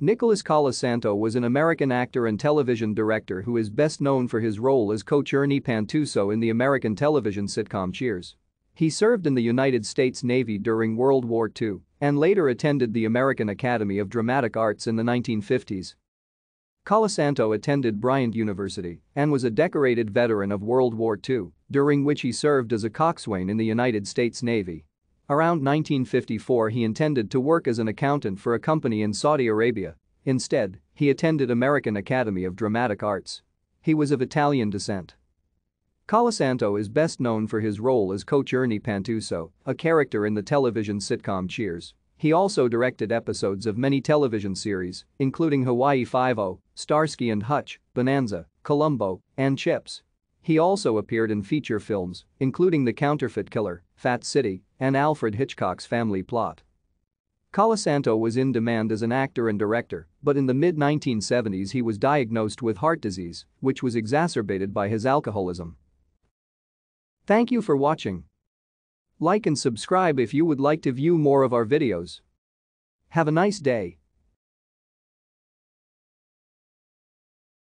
Nicholas Colasanto was an American actor and television director who is best known for his role as Coach Ernie Pantusso in the American television sitcom Cheers. He served in the United States Navy during World War II and later attended the American Academy of Dramatic Arts in the 1950s. Colasanto attended Bryant University and was a decorated veteran of World War II, during which he served as a coxswain in the United States Navy. Around 1954 he intended to work as an accountant for a company in Saudi Arabia. Instead, he attended American Academy of Dramatic Arts. He was of Italian descent. Colasanto is best known for his role as Coach Ernie Pantusso, a character in the television sitcom Cheers. He also directed episodes of many television series, including Hawaii Five-O, Starsky and Hutch, Bonanza, Columbo, and Chips. He also appeared in feature films, including The Counterfeit Killer, Fat City, and Alfred Hitchcock's Family Plot. Colasanto was in demand as an actor and director, but in the mid-1970s he was diagnosed with heart disease, which was exacerbated by his alcoholism. Thank you for watching. Like and subscribe if you would like to view more of our videos. Have a nice day.